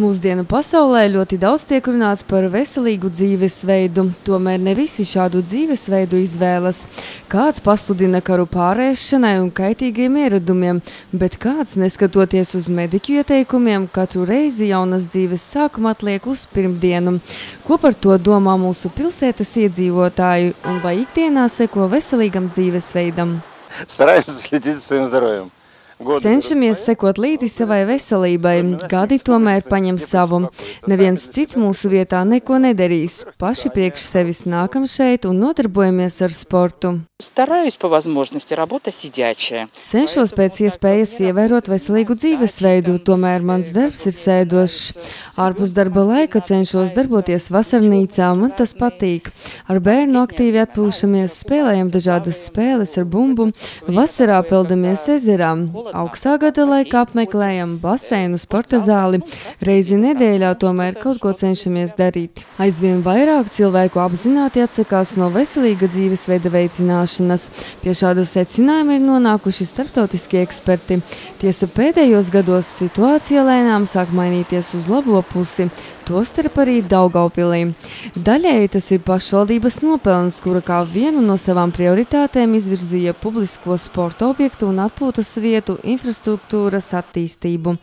Mūsdienu pasaulē ļoti daudz tiek runāts par veselīgu dzīvesveidu, tomēr ne visi šādu dzīvesveidu izvēlas. Kāds pasludina karu pārēšanai un kaitīgiem ieradumiem, bet kāds, neskatoties uz mediķu ieteikumiem, katru reizi jaunas dzīves sākuma atliek uz pirmdienu. Ko par to domā mūsu pilsētas iedzīvotāji un vai ikdienā seko veselīgam dzīvesveidam? Стараемся следить за своим здоровьем. Cenšamies sekot līdzi savai veselībai, kādi tomēr paņem savu. Neviens cits mūsu vietā neko nedarīs. Paši priekš sevis nākam šeit un nodarbojamies ar sportu. Cenšos pēc iespējas ievērot veselīgu dzīvesveidu, tomēr mans darbs ir sēdošs. Ārpus darba laika cenšos darboties vasarnīcā, man tas patīk. Ar bērnu aktīvi atpūšamies, spēlējam dažādas spēles ar bumbu, vasarā peldamies ezerā. Augstā gada laikā apmeklējam baseinu, sporta zāli. Reizi nedēļā tomēr kaut ko cenšamies darīt. Aizvien vairāk cilvēku apzināti atsakās no veselīga dzīvesveida veicināšanas. Pie šāda secinājuma ir nonākuši starptautiskie eksperti. Tiesa pēdējos gados situācija lēnām sāk mainīties uz labo pusi, tostarp arī Daugaupilī. Daļēji tas ir pašvaldības nopelns, kura kā vienu no savām prioritātēm izvirzīja publisko sporta objektu un atpūtas vietu infrastruktūras attīstību.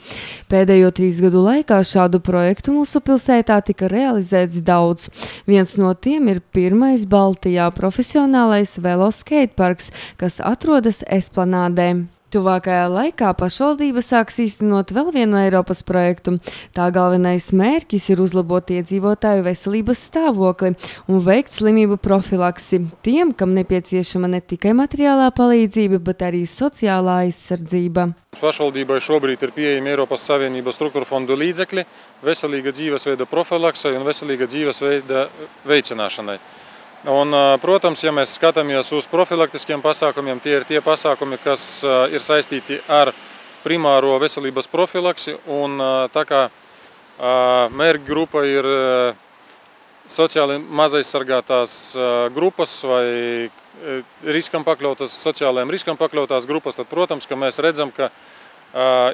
Pēdējo trīs gadu laikā šādu projektu mūsu pilsētā tika realizēts daudz. Viens no tiem ir pirmais Baltijā profesionālais veloskateparks, kas atrodas Esplanādē. Tuvākajā laikā pašvaldība sāks īstenot vēl vienu Eiropas projektu. Tā galvenais mērķis ir uzlabot iedzīvotāju veselības stāvokli un veikt slimību profilaksi tiem, kam nepieciešama ne tikai materiālā palīdzība, bet arī sociālā aizsardzība. Pašvaldībai šobrīd ir pieejami Eiropas Savienības struktūra fondu līdzekļi veselīga dzīvesveida profilaksai un veselīga dzīvesveida veicināšanai. Un, protams, ja mēs skatāmies uz profilaktiskiem pasākumiem, tie ir tie pasākumi, kas ir saistīti ar primāro veselības profilaksi. Un, tā kā mērķa grupa ir sociāli mazaizsargātās grupas vai riskam pakļautas, sociālajiem riskam pakļautās grupas, tad, protams, ka mēs redzam, ka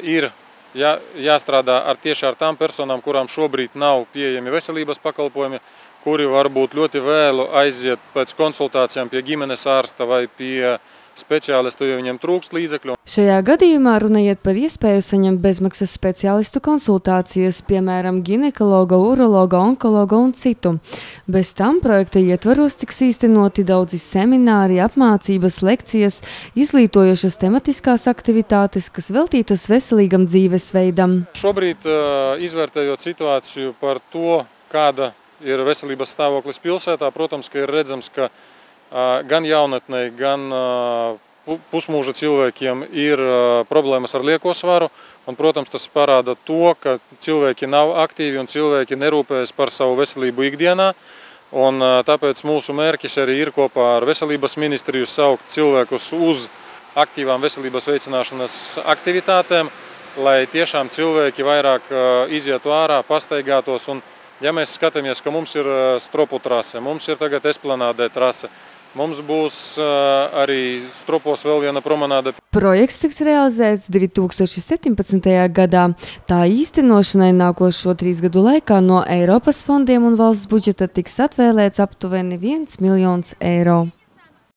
ir jā, jāstrādā ar tieši ar tām personām, kurām šobrīd nav pieejami veselības pakalpojumi, kuri varbūt ļoti vēlu aiziet pēc konsultācijām pie ģimenes ārsta vai pie speciālistu, jo viņiem trūkst līdzekļu. Šajā gadījumā runājiet par iespēju saņemt bezmaksas speciālistu konsultācijas, piemēram, ginekologa, urologa, onkologa un citu. Bez tam projekta ietvaros tiks īstenoti daudzi semināri, apmācības, lekcijas, izglītojošas tematiskās aktivitātes, kas veltītas veselīgam dzīvesveidam. Šobrīd, izvērtējot situāciju par to, kāda ir veselības stāvoklis pilsētā. Protams, ka ir redzams, ka gan jaunatnei, gan pusmūža cilvēkiem ir problēmas ar lieko svaru. Un, protams, tas parāda to, ka cilvēki nav aktīvi un cilvēki nerūpējas par savu veselību ikdienā. Un, tāpēc mūsu mērķis arī ir kopā ar veselības ministriju saukt cilvēkus uz aktīvām veselības veicināšanas aktivitātēm, lai tiešām cilvēki vairāk izietu ārā, pastaigātos un Ja mēs skatāmies, ka mums ir stropu trase, mums ir tagad esplanādē trase, mums būs arī stropos vēl viena promenāde. Projekts tiks realizēts 2017. gadā. Tā īstenošanai nākošo trīs gadu laikā no Eiropas fondiem un valsts budžeta tiks atvēlēts aptuveni 1 miljons eiro.